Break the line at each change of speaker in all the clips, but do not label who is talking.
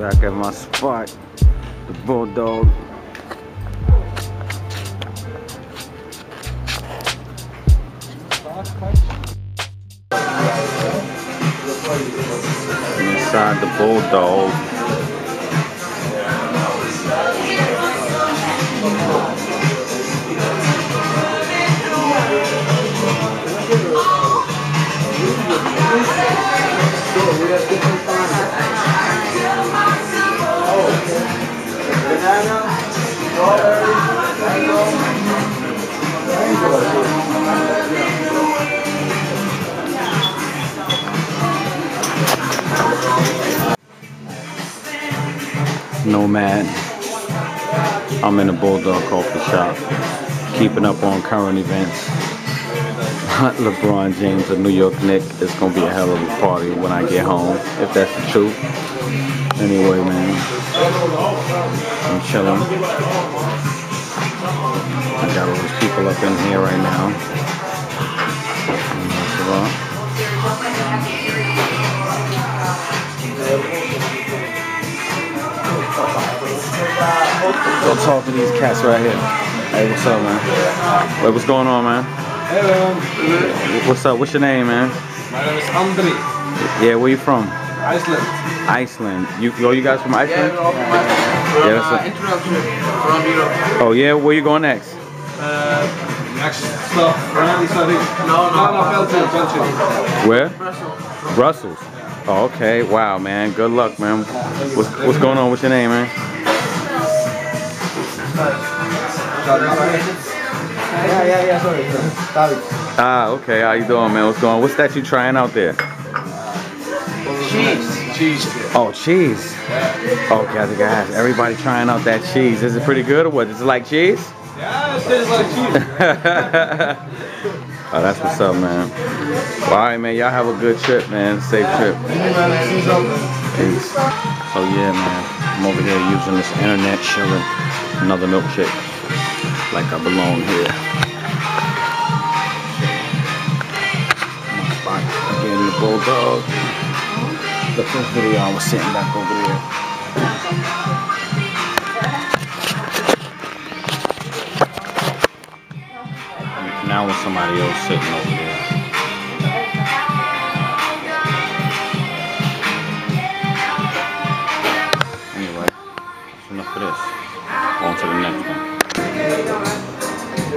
Back at my spot, the Bulldog. Inside the Bulldog. Nomad. I'm in the Bulldog Coffee Shop, keeping up on current events. LeBron James, a New York Knick, it's gonna be a hell of a party when I get home, if that's the truth. Anyway, man, I'm chilling. I got all these people up in here right now. Uh, talk to these cats right here. Hey, what's up, man? Wait, what's going on, man?
Hey.
What's up? What's your name, man?
My name is Andri.
Yeah, where you from?
Iceland.
Iceland. You, oh, you guys from Iceland?
Yeah, from Iceland.
Yeah, that's
uh, introduction from Europe.
Oh, yeah. Where you going next?
Uh, next stop, Randy Sadi. No, no, no, Belgium, Belgium.
Where?
Brussels.
Brussels. Oh, okay. Wow, man. Good luck, man. What's, what's going on? What's your name, man?
Yeah, yeah, yeah, sorry.
Ah, okay. How you doing, man? What's going on? What's that you trying out there?
Cheese. Cheese.
Oh, cheese. Okay, I think I asked. Everybody trying out that cheese. Is it pretty good or what? Is it like cheese?
Yeah, it tastes like cheese.
oh, that's what's up, man. Well, all right, man. Y'all have a good trip, man. Safe trip. Peace. So yeah, man. I'm over here using this internet chilling. Another milkshake. Like I belong here. Spot again, the bulldog. The first video I was sitting back over there. Now with somebody else sitting over there.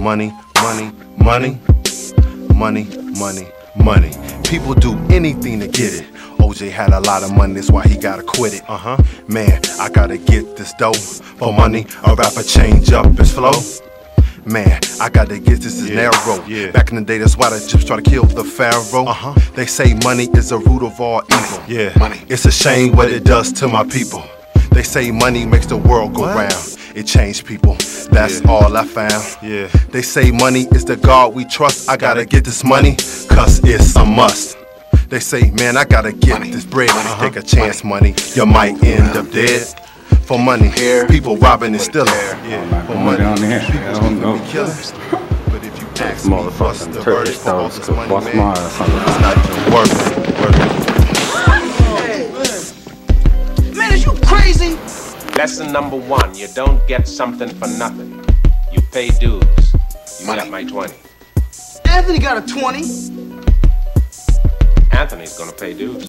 money, money, money, money, money, money. People do anything to get it. OJ had a lot of money, that's why he gotta quit it. Uh huh. Man, I gotta get this dough for money. A rapper change up his flow. Man, I gotta get this is narrow.
yeah.
Back in the day, that's why the gyps try to kill the pharaoh.
Uh-huh.
They say money is the root of all evil.
Yeah.
money. It's a shame what it does to my people. They say money makes the world go
What?
round. It changed people. That's
Yeah.
all I found.
Yeah.
They say money is the God we trust. I gotta get this money, cause it's a must. They say, man, I gotta get this bread. Uh-huh. Take a chance, money. You might end up dead. For money, people robbing and stealing.
Yeah.
For money,
down there. I don't know.
be killing. But if you ask me what's the verdict for all this money, man,
my ass on
it's not even worth it. Worth it.
Lesson number one, you don't get something for nothing. You pay dues. You got my 20.
Anthony got a 20.
Anthony's gonna pay dues.